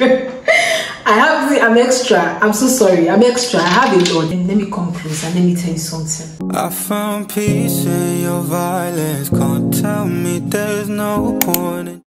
I have the, I'm extra. I'm so sorry. I'm extra. I have a lot. And let me come close and let me tell you something. I found peace in your violence. Can't tell me there's no point in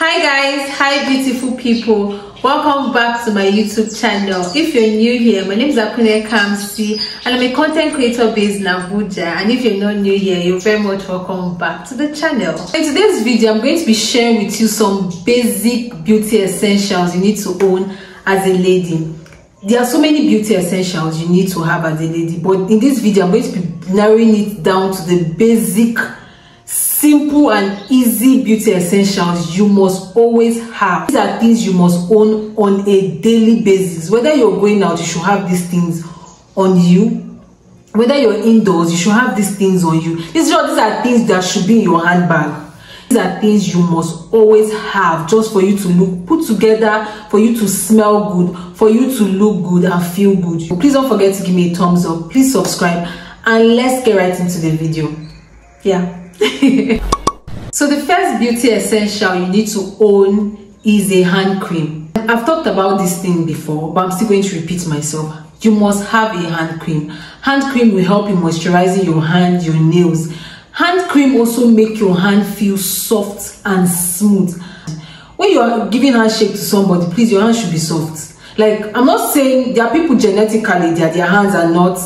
Hi guys, hi beautiful people. Welcome back to my YouTube channel. If you're new here, my name is Akunne Kamsy and I'm a content creator based in Abuja. And if you're not new here, you're very much welcome back to the channel. In today's video, I'm going to be sharing with you some basic beauty essentials you need to own as a lady. There are so many beauty essentials you need to have as a lady, but in this video, I'm going to be narrowing it down to the basic simple and easy beauty essentials you must always have. These are things you must own on a daily basis. Whether you're going out you should have these things on you. Whether you're indoors you should have these things on you. These are, these are things that should be in your handbag. These are things you must always have just for you to look put together for you to smell good for you to look good and feel good. Please don't forget to give me a thumbs up. Please subscribe and let's get right into the video. Yeah so the first beauty essential you need to own is a hand cream. I've talked about this thing before but i'm still going to repeat myself. You must have a hand cream. Hand cream will help in moisturizing your hand your nails. Hand cream also make your hand feel soft and smooth. When you are giving handshake to somebody please your hand should be soft. Like i'm not saying there are people genetically that their hands are not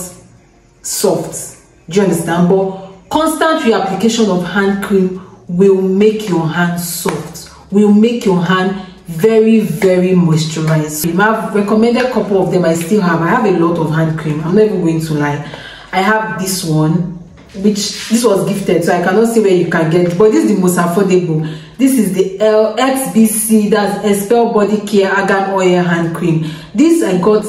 soft. Do you understand? But constant reapplication of hand cream will make your hand soft will make your hand very very moisturized. I've recommended a couple of them i still have. I have a lot of hand cream. I'm not even going to lie. I have this one which this was gifted so i cannot see where you can get but this is the most affordable. This is the lxbc that's expel body care argan oil hand cream. This i got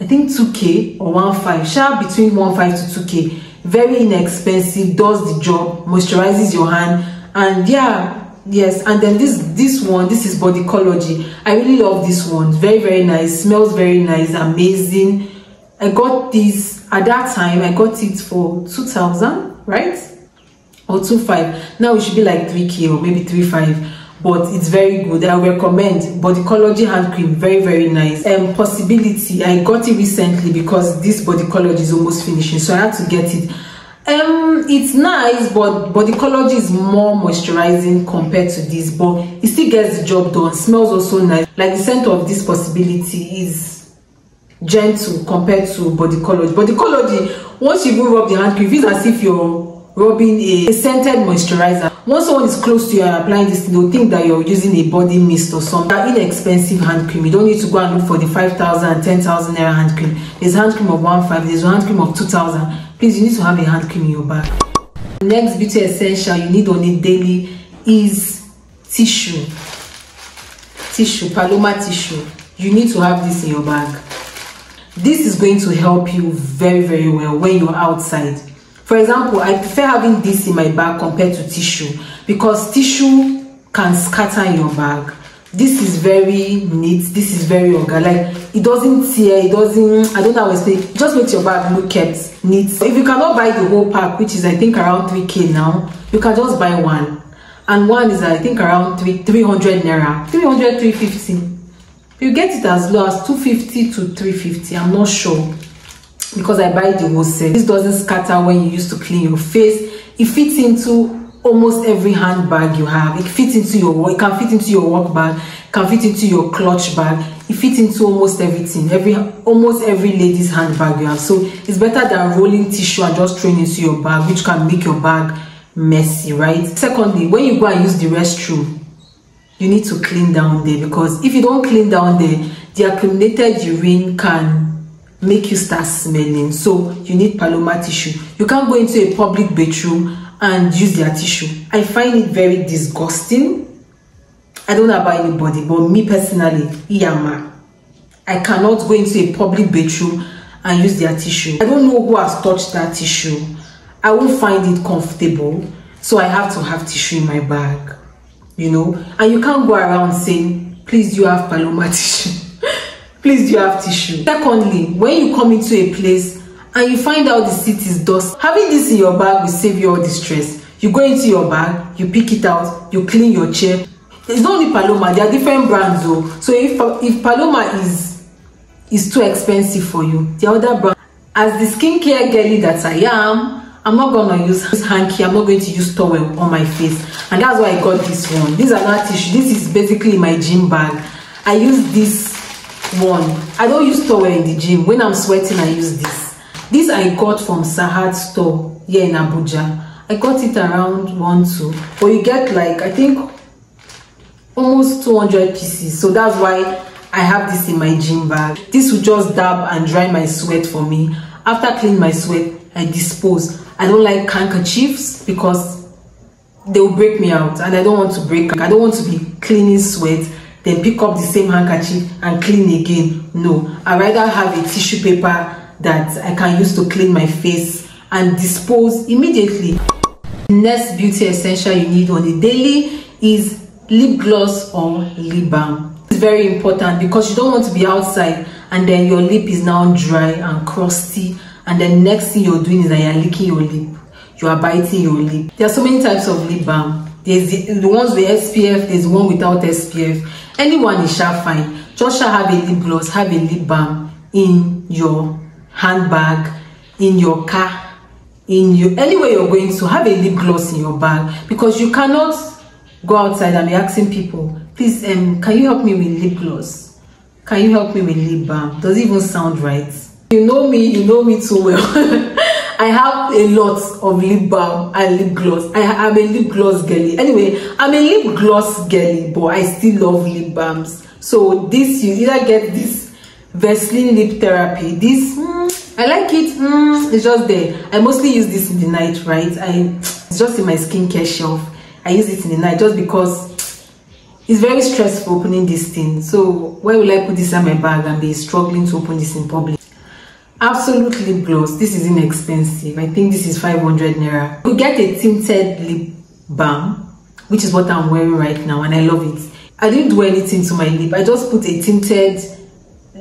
i think 2k or 1.5 sharp between 1.5 to 2k very inexpensive does the job moisturizes your hand and yeah yes and then this this one this is bodycology. I really love this one. Very very nice. Smells very nice. Amazing. I got this at that time i got it for 2000 right? Or 25 now it should be like 3k or maybe 35 but it's very good. I recommend bodycology hand cream very very nice. Um possibility i got it recently because this bodycology is almost finishing so i had to get it. Um it's nice but bodycology is more moisturizing compared to this but it still gets the job done. Smells also nice. Like the scent of this possibility is gentle compared to bodycology bodycology once you move up the hand cream it's as if you're rubbing a, a scented moisturizer once someone is close to you and applying this they'll think that you're using a body mist or some that inexpensive hand cream. You don't need to go and look for the 5000 and 10000 naira hand cream. There's hand cream of 1.5 there's hand cream of 2000 please you need to have a hand cream in your bag. Next beauty essential you need on a daily is tissue. Tissue paloma tissue. You need to have this in your bag. This is going to help you very very well when you're outside for example i prefer having this in my bag compared to tissue because tissue can scatter in your bag. This is very neat. This is very organ like it doesn't tear it doesn't i don't know how to it just makes your bag look kept neat. If you cannot buy the whole pack which is i think around 3k now you can just buy one. And one is i think around 3 300 naira. 300 350 you get it as low as 250 to 350 i'm not sure because I buy the whole set. This doesn't scatter when you use to clean your face. It fits into almost every handbag you have. It fits into your it can fit into your work bag, can fit into your clutch bag. It fits into almost everything. Every almost every lady's handbag you have. So it's better than rolling tissue and just throwing into your bag, which can make your bag messy, right? Secondly, when you go and use the restroom, you need to clean down there because if you don't clean down there, the accumulated urine can make you start smelling. So you need paloma tissue. You can't go into a public bathroom and use their tissue. I find it very disgusting. I don't know about anybody but me personally iyama i cannot go into a public bathroom and use their tissue. I don't know who has touched that tissue. I won't find it comfortable so i have to have tissue in my bag you know? And you can't go around saying please you have paloma tissue please do have tissue? Secondly when you come into a place and you find out the seat is dust having this in your bag will save you all the stress. You go into your bag you pick it out you clean your chair. It's not only paloma there are different brands though. So if if paloma is is too expensive for you the other brand as the skincare girly that i am i'm not gonna use hanky i'm not going to use towel on my face. And that's why i got this one. This is another tissue this is basically my gym bag. I use this one i don't use towel in the gym. When i'm sweating i use this. This i got from sahad store here in abuja. I got it around one two. But you get like i think almost 200 pieces. So that's why i have this in my gym bag. This will just dab and dry my sweat for me. After clean my sweat i dispose. I don't like handkerchiefs because they will break me out and i don't want to break i don't want to be cleaning sweat then pick up the same handkerchief and clean again. No i rather have a tissue paper that i can use to clean my face and dispose immediately. The next beauty essential you need on a daily is lip gloss or lip balm. It's very important because you don't want to be outside and then your lip is now dry and crusty and then next thing you're doing is that you're licking your lip. You are biting your lip. There are so many types of lip balm. There's the, the ones with spf there's one without spf anyone is sha fine. Just sha have a lip gloss have a lip balm in your handbag in your car in your anywhere you're going to have a lip gloss in your bag. Because you cannot go outside and be asking people please um can you help me with lip gloss? Can you help me with lip balm? Does it even sound right? You know me you know me too well i have a lot of lip balm and lip gloss. I am a lip gloss girly. Anyway i'm a lip gloss girly but i still love lip balms. So this you either get this vaseline lip therapy this mm, i like it mm, it's just there. I mostly use this in the night right? I it's just in my skincare shelf. I use it in the night just because it's very stressful opening this thing. So why will I put this in my bag and be struggling to open this in public? Absolute lip gloss. This is inexpensive. I think this is 500 naira. You get a tinted lip balm, which is what I'm wearing right now, and I love it. I didn't do anything to my lip. I just put a tinted,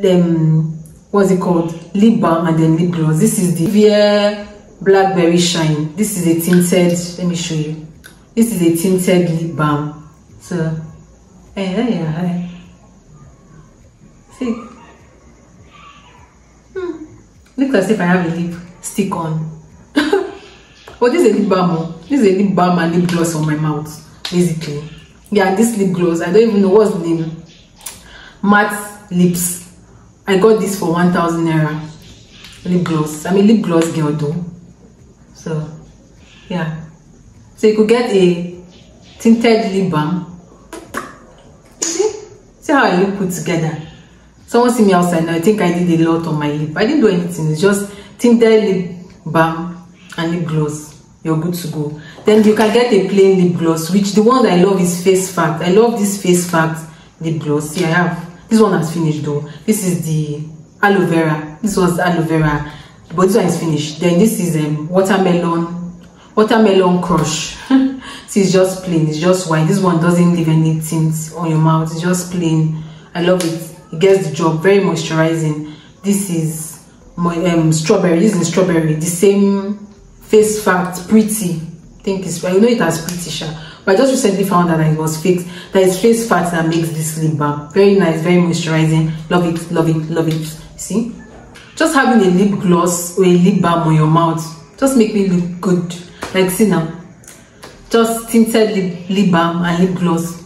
um, what's it called? Lip balm and then lip gloss. This is the Via Blackberry Shine. This is a tinted, let me show you this is a tinted lip balm so eh, there you are see hmm. Looks as if i have a lip stick on oh this is a lip balm oh. this is a lip balm and lip gloss on my mouth basically yeah this lip gloss i don't even know what's the name matte lips i got this for 1000 naira lip gloss i'm a lip gloss girl though so yeah so you could get a tinted lip balm. See? See how I look put together. Someone see me outside now, I think I did a lot on my lip. I didn't do anything, it's just tinted lip balm and lip gloss. You're good to go. Then you can get a plain lip gloss, which the one I love is Face Fact. I love this Face Fact lip gloss. See, I have. This one has finished though. This is the aloe vera. This was aloe vera, but this one is finished. Then this is um, watermelon watermelon crush see it's just plain it's just white this one doesn't leave any tint on your mouth it's just plain i love it gets the job very moisturizing. This is my um strawberry is strawberry the same face fact pretty. I think it's i know it has pretty sure but i just recently found that it was fixed that is face fact that makes this lip balm very nice very moisturizing. Love it love it love it. See? Just having a lip gloss or a lip balm on your mouth just make me look good. Like see now just tinted lip, lip balm and lip gloss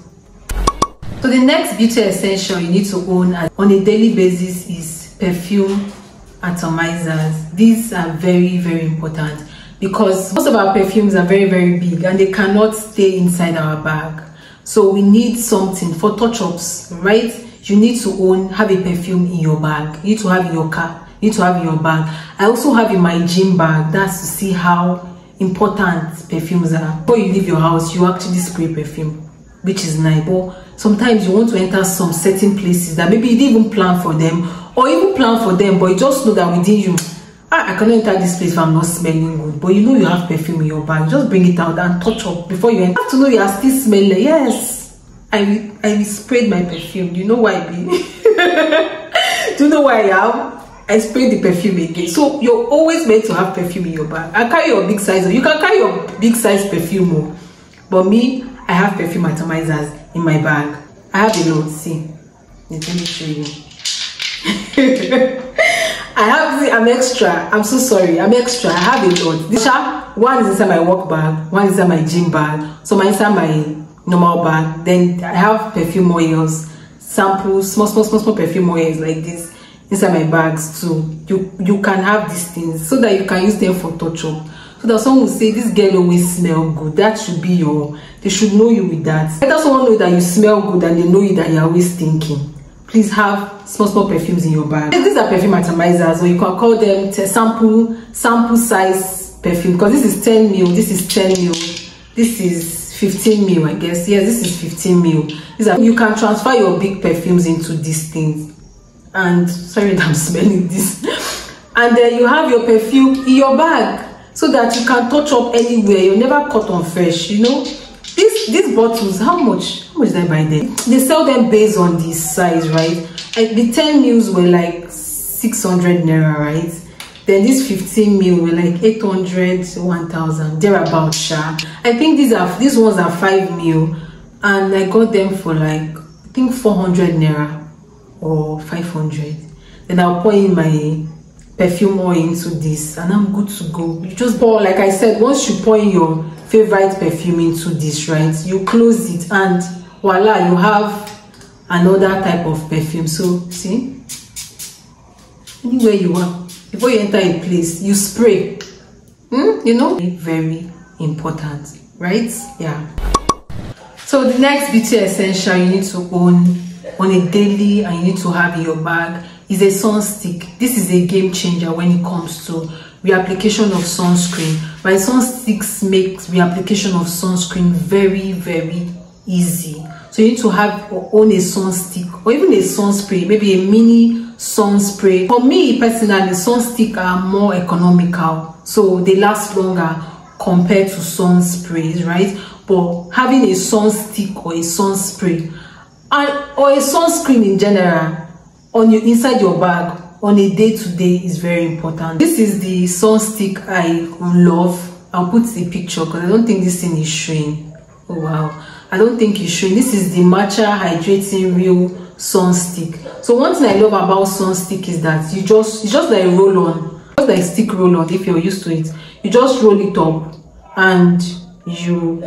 so the next beauty essential you need to own on a daily basis is perfume atomizers. These are very very important because most of our perfumes are very very big and they cannot stay inside our bag. So we need something for touch-ups right? You need to own have a perfume in your bag. You need to have in your car. You need to have in your bag. I also have in my gym bag. That's to see how important perfumes are. Before you leave your house you actually spray perfume which is nice. But sometimes you want to enter some certain places that maybe you didn't even plan for them or even plan for them but you just know that within you ah i cannot enter this place if i'm not smelling good. But you know you have perfume in your bag. Just bring it out and touch up before you enter. Have to know you are still smelling. Yes. I i sprayed my perfume. You know why do you know why i am I spray the perfume again. So you're always meant to have perfume in your bag. I carry your big size. You can carry your big size perfume, but me, I have perfume atomizers in my bag. I have a lot. See, let me show you. I have I'm extra. I'm so sorry. I'm extra. I have a lot. This one is inside my work bag, one is inside my gym bag, some are inside my normal bag. Then I have perfume oils, samples, small, small, small, small perfume oils like this inside my bags too. You you can have these things so that you can use them for touch up. So that someone will say this girl always smell good. That should be your they should know you with that. Better someone know that you smell good and they know you that you're always thinking. Please have small small perfumes in your bag. These are perfume atomizers or you can call them sample sample size perfume because this is 10 mil, this is 10 mil, this is 15 mil I guess. Yes, this is 15 mil. These are you can transfer your big perfumes into these things. And sorry that I'm smelling this. and then you have your perfume in your bag so that you can touch up anywhere. You're never cut on fresh, you know. These these bottles, how much? How much did I buy them? They sell them based on the size, right? Like the 10 mils were like 600 naira, right? Then these 15 mil were like 800, 1000, thereabout, sha. I think these are these ones are 5 mil, and I got them for like I think 400 naira or 500. Then I'll pour in my perfume oil into this and i'm good to go. You just pour like i said once you pour your favorite perfume into this right you close it and voila you have another type of perfume. So see? Anywhere you are before you enter a place you spray. Hmm? you know? Very important right? Yeah. So the next beauty essential you need to own on a daily and you need to have in your bag is a sun stick. This is a game changer when it comes to reapplication of sunscreen. Right sun sticks makes reapplication of sunscreen very very easy. So you need to have own a sun stick or even a sun spray maybe a mini sun spray for me personally sun stick are more economical so they last longer compared to sun sprays right? But having a sun stick or a sun spray or a sunscreen in general on your inside your bag on a day to day is very important. This is the sun stick i love. I'll put the picture because i don't think this thing is showing. Oh wow. I don't think it's showing. This is the matcha hydrating real sun stick. So one thing i love about sun stick is that you just it's just like roll on. Just like stick roll on if you're used to it. You just roll it up and you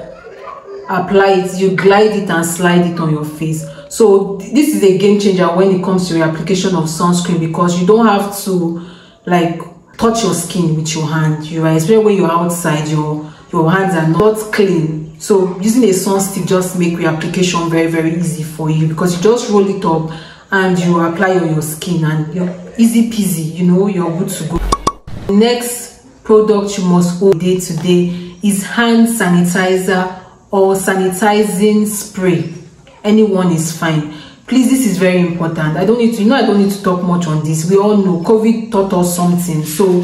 apply it. You glide it and slide it on your face so this is a game changer when it comes to your application of sunscreen because you don't have to like touch your skin with your hand. You especially when you're outside your your hands are not clean. So using a sun stick just make your application very very easy for you because you just roll it up and you apply on your skin and you're easy peasy you know you're good to go. Next product you must hold day to day is hand sanitizer or sanitizing spray anyone is fine. Please this is very important. I don't need to you know i don't need to talk much on this. We all know covid taught us something. So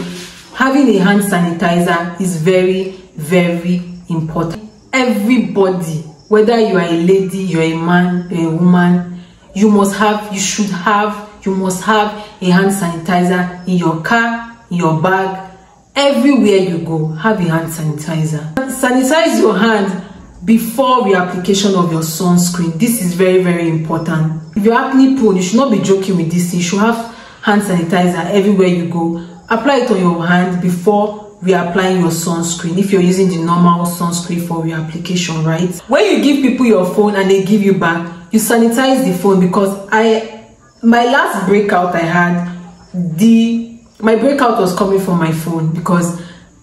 having a hand sanitizer is very very important. Everybody whether you are a lady you're a man a woman you must have you should have you must have a hand sanitizer in your car in your bag. Everywhere you go have a hand sanitizer. Sanitize your hand before reapplication of your sunscreen. This is very very important. If you're acne prone you should not be joking with this you should have hand sanitizer everywhere you go. Apply it on your hand before reapplying your sunscreen if you're using the normal sunscreen for reapplication right? When you give people your phone and they give you back you sanitize the phone because i my last breakout i had the my breakout was coming from my phone because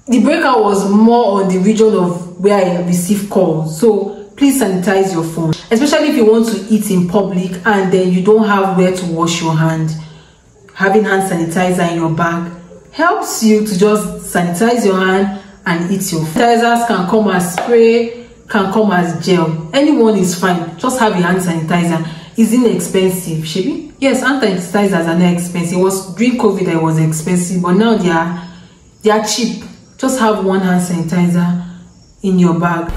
the breakout was more on the region of where I receive calls. So please sanitize your phone, especially if you want to eat in public and then you don't have where to wash your hand. Having hand sanitizer in your bag helps you to just sanitize your hand and eat your food. Sanitizers can come as spray, can come as gel. Anyone is fine. Just have a hand sanitizer. It's inexpensive, Shibi. Yes, hand sanitizers are not expensive. It was during COVID that it was expensive, but now they are they are cheap just have one hand sanitizer in your bag.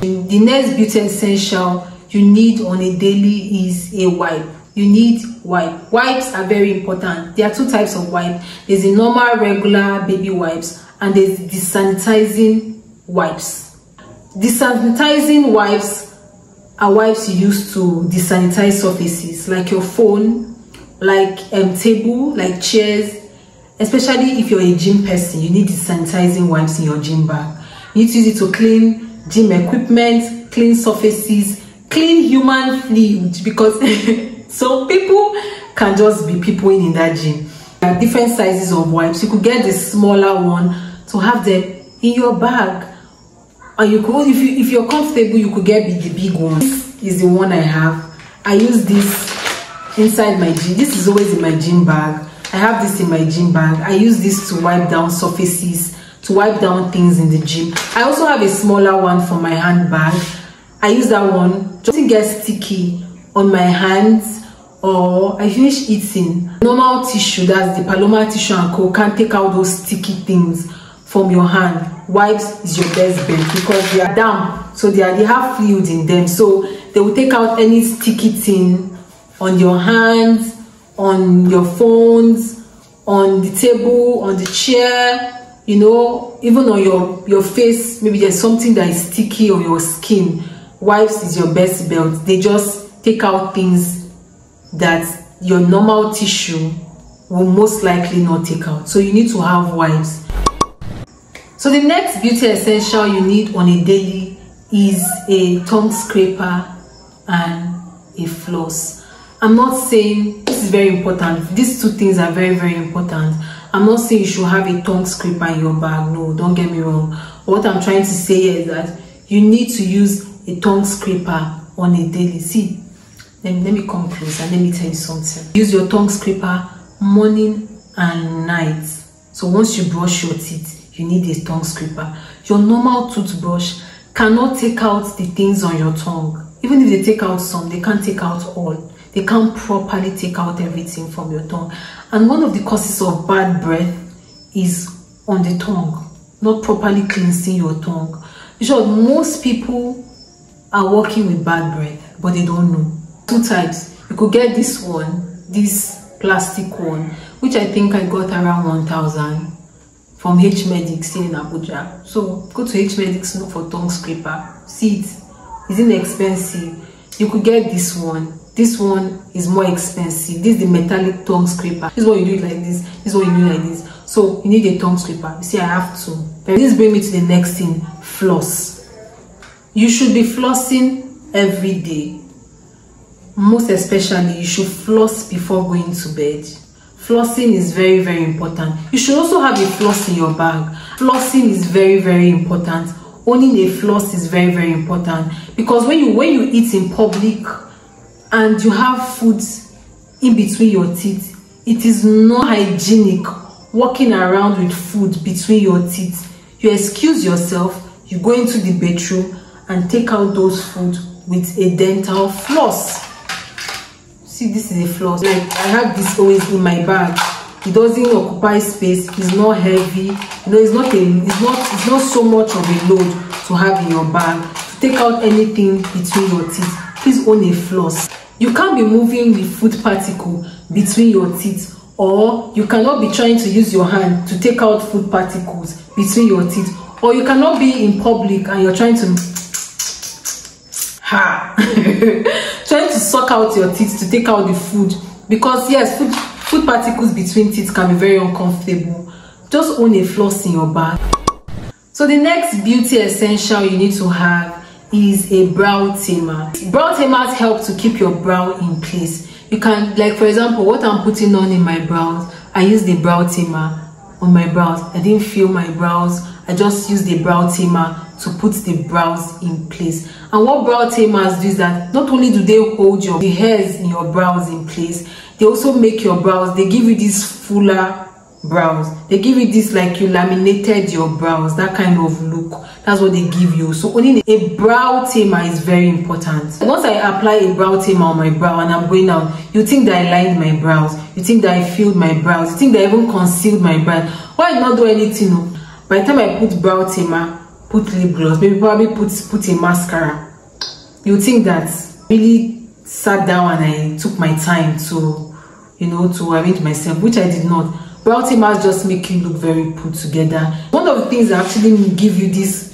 The next beauty essential you need on a daily is a wipe. You need wipe. Wipes are very important. There are two types of wipe. There's the normal regular baby wipes and there's the sanitizing wipes. The sanitizing wipes are wipes you use to desanitize surfaces like your phone like um table like chairs especially if you're a gym person you need sanitizing wipes in your gym bag. You need to use it to clean gym equipment clean surfaces clean human fluid because some people can just be people in, that gym. There are different sizes of wipes. You could get the smaller one to have them in your bag. And you could if you if you're comfortable you could get the big one. This is the one i have. I use this inside my gym. This is always in my gym bag i have this in my gym bag. I use this to wipe down surfaces to wipe down things in the gym. I also have a smaller one for my handbag. I use that one just to get sticky on my hands or i finish eating. Normal tissue that's the paloma tissue and co can take out those sticky things from your hand. Wipes is your best bet because they are damp so they are they have fluid in them. So they will take out any sticky thing on your hands on your phones on the table on the chair you know even on your your face maybe there's something that is sticky on your skin wipes is your best belt. they just take out things that your normal tissue will most likely not take out so you need to have wipes so the next beauty essential you need on a daily is a tongue scraper and a floss. I'm not saying this is very important. These two things are very, very important. I'm not saying you should have a tongue scraper in your bag. No, don't get me wrong. What I'm trying to say is that you need to use a tongue scraper on a daily. See, let me, let me come close and let me tell you something. Use your tongue scraper morning and night. So once you brush your teeth, you need a tongue scraper. Your normal toothbrush cannot take out the things on your tongue. Even if they take out some, they can't take out all. They can't properly take out everything from your tongue. And one of the causes of bad breath is on the tongue, not properly cleansing your tongue. Short, most people are working with bad breath, but they don't know. Two types. You could get this one, this plastic one, which I think I got around 1000 from H-Medix in Abuja. So go to H-Medix look for tongue scraper. See it. It's inexpensive. You could get this one. This one is more expensive. This is the metallic tongue scraper. This is what you do it like this. This is what you do like this. So you need a tongue scraper. You see, I have to. But this brings me to the next thing: floss. You should be flossing every day. Most especially, you should floss before going to bed flossing is very very important you should also have a floss in your bag flossing is very very important owning a floss is very very important because when you when you eat in public and you have food in between your teeth it is not hygienic walking around with food between your teeth. You excuse yourself you go into the bedroom and take out those food with a dental floss. See this is a floss. Like i have this always in my bag. It doesn't occupy space it's not heavy you know it's not a it's not it's not so much of a load to have in your bag. To take out anything between your teeth please own a floss you can't be moving the food particle between your teeth or you cannot be trying to use your hand to take out food particles between your teeth or you cannot be in public and you're trying to ha! Trying to suck out your teeth to take out the food because yes food food particles between teeth can be very uncomfortable. Just own a floss in your bag. So the next beauty essential you need to have is a brow tamer. Brow tamers help to keep your brow in place. You can like for example what i'm putting on in my brows i use the brow tamer on my brows. I didn't feel my brows. I just use the brow tamer to put the brows in place. And what brow tamers do is that not only do they hold your the hairs in your brows in place they also make your brows they give you this fuller brows. They give you this like you laminated your brows that kind of look. That's what they give you. So owning a brow tamer is very important. Once i apply a brow tamer on my brow and i'm going out you think that i lined my brows. You think that i filled my brows. You think that i even concealed my brow why not do anything by the time i put brow tamer put lip gloss maybe probably put put a mascara. You think that really sat down and i took my time to you know to arrange myself which i did not brow tamers just make you look very put together. One of the things that actually give you this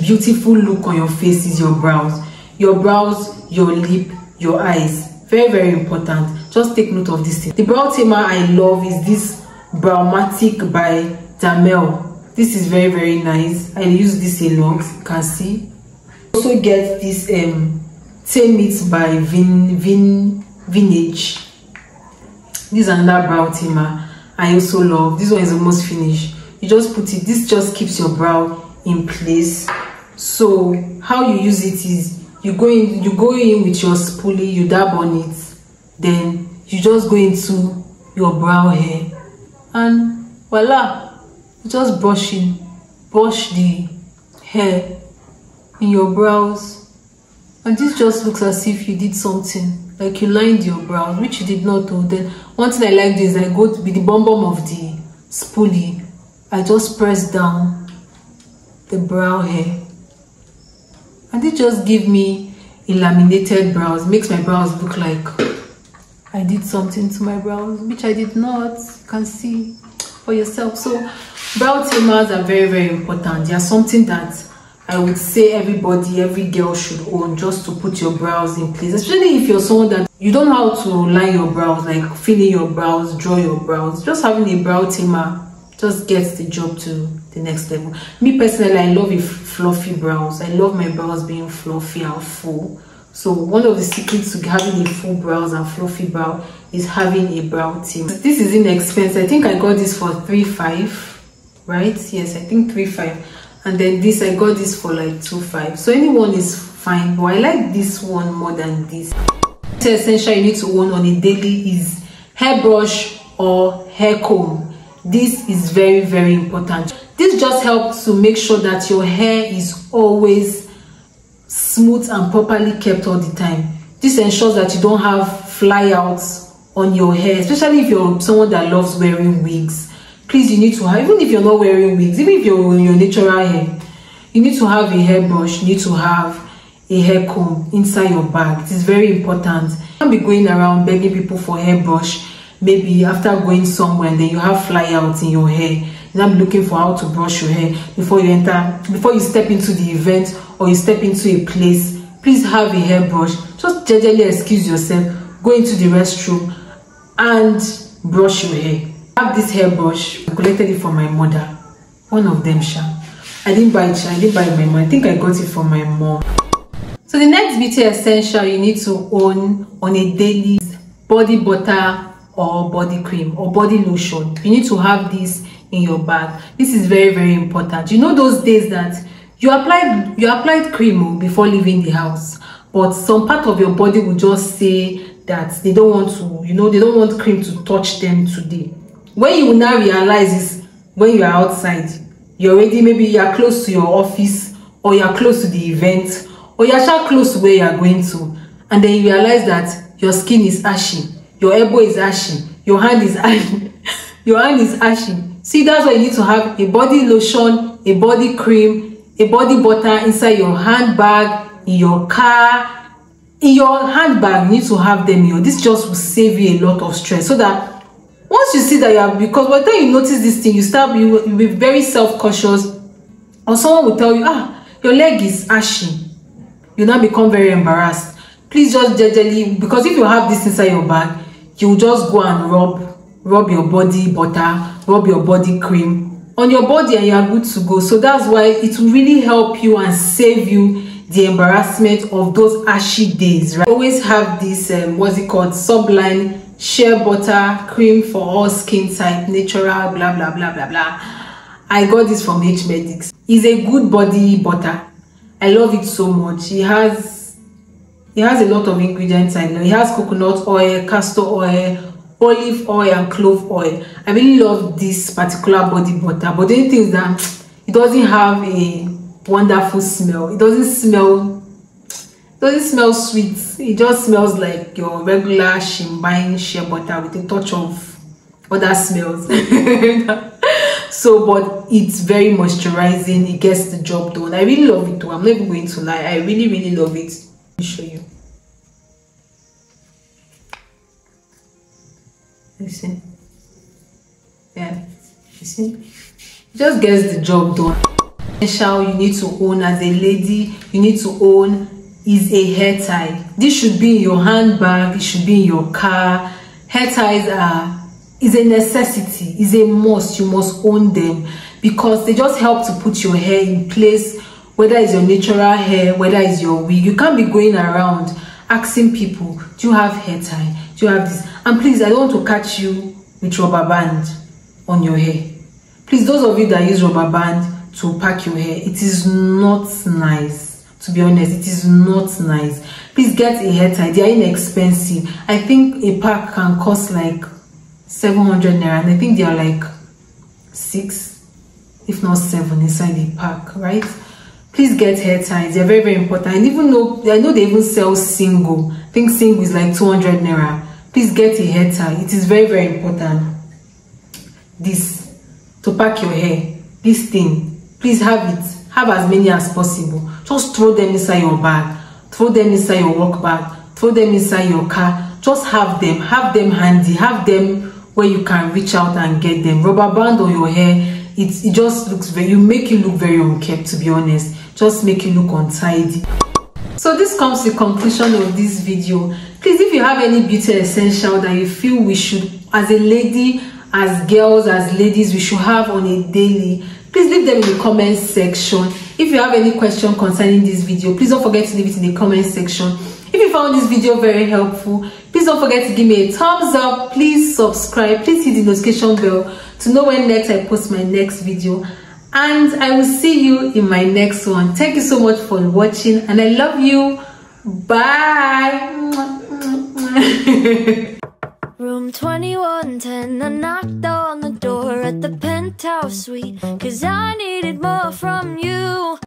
beautiful look on your face is your brows. Your brows your lip your eyes. Very very important. Just take note of this thing. The brow tamer i love is this browmatic by damel this is very very nice. I use this a lot you can see. Also get this um tame it by vin vin vintage this is another brow tamer i also love this one is almost finished. You just put it this just keeps your brow in place. So how you use it is you go in you go in with your spoolie you dab on it then you just go into your brow hair and voila just brush it brush the hair in your brows. And this just looks as if you did something like you lined your brows which you did not do then one thing i like is i go with the bum bum of the spoolie. I just press down the brow hair. And it just give me laminated brows. Makes my brows look like i did something to my brows which i did not. You can see for yourself. So brow tamers are very very important. They are something that i would say everybody every girl should own just to put your brows in place especially if you're someone that you don't know how to line your brows like fill in your brows draw your brows. Just having a brow tamer just gets the job to the next level. Me personally i love fluffy brows. I love my brows being fluffy and full. So one of the secrets to having a full brows and fluffy brow is having a brow trim this is inexpensive. I think i got this for three five right? Yes i think three five and then this i got this for like two five. So anyone is fine but i like this one more than this. The essential you need to own on a daily is hairbrush or hair comb. This is very very important. This just helps to make sure that your hair is always smooth and properly kept all the time. This ensures that you don't have flyouts on your hair especially if you're someone that loves wearing wigs please you need to have even if you're not wearing wigs even if you're in your natural hair you need to have a hairbrush you need to have a hair comb inside your bag. It is very important. You can't be going around begging people for hairbrush maybe after going somewhere and then you have flyouts in your hair. You be looking for how to brush your hair before you enter before you step into the event or you step into a place. Please have a hairbrush. Just jejely excuse yourself go into the restroom and brush your hair have this hairbrush i collected it from my mother. One of them sha. I didn't buy it i didn't buy it my mom. I think i got it from my mom. So the next beauty essential you need to own on a daily body butter or body cream or body lotion. You need to have this in your bag. This is very very important. You know those days that you applied you applied cream oh, before leaving the house but some part of your body will just say that they don't want to you know they don't want cream to touch them today when you now realize is when you are outside you're already maybe you are close to your office or you are close to the event or you are close to where you are going to and then you realize that your skin is ashy your elbow is ashy your hand is ashy your hand is ashy. See that's why you need to have a body lotion a body cream a body butter inside your handbag in your car. In your handbag you need to have them here this just will save you a lot of stress so that once you see that you are because by the time you notice this thing you start you will be very self-cautious or someone will tell you ah your leg is ashy. You now become very embarrassed. Please just jejely because if you have this inside your bag you just go and rub rub your body butter rub your body cream on your body and you are good to go. So that's why it will really help you and save you the embarrassment of those ashy days right? Always have this um, what's it called subline shea butter cream for all skin type natural blah blah blah blah blah i got this from h medics. It's a good body butter. I love it so much. It has it has a lot of ingredients i know. It has coconut oil castor oil olive oil and clove oil. I really love this particular body butter. But the only thing is that it doesn't have a wonderful smell. It doesn't smell doesn't smell sweet it just smells like your regular shimbine shea butter with a touch of other smells. So but it's very moisturizing. It gets the job done. I really love it too i'm not even going to lie. I really really love it. Let me show you. You see? Yeah you see? It just gets the job done. You need to own as a lady. You need to own is a hair tie. This should be in your handbag it should be in your car. Hair ties are is a necessity is a must you must own them. Because they just help to put your hair in place whether it's your natural hair whether it's your wig. You can't be going around asking people do you have hair tie? Do you have this? And please i don't want to catch you with rubber band on your hair. Please those of you that use rubber band to pack your hair it is not nice to be honest it is not nice. Please get a hair tie they are inexpensive. I think a pack can cost like 700 naira and i think they are like six if not seven inside the pack right? Please get hair ties they're very very important. And even though i know they even sell single. I think single is like 200 naira. Please get a hair tie it is very very important. This to pack your hair this thing please have it. Have as many as possible just throw them inside your bag. Throw them inside your work bag. Throw them inside your car. Just have them have them handy have them where you can reach out and get them. Rubber band on your hair. It, it just looks very you make you look very unkept to be honest. Just make you look untidy. So this comes to conclusion of this video. Please if you have any beauty essential that you feel we should as a lady as girls as ladies we should have on a daily please leave them in the comment section. If you have any question concerning this video please don't forget to leave it in the comment section. If you found this video very helpful please don't forget to give me a thumbs up. Please subscribe. Please hit the notification bell to know when next i post my next video. And i will see you in my next one. Thank you so much for watching and i love you. Bye Room 2110, I knocked on the door at the penthouse suite Cause I needed more from you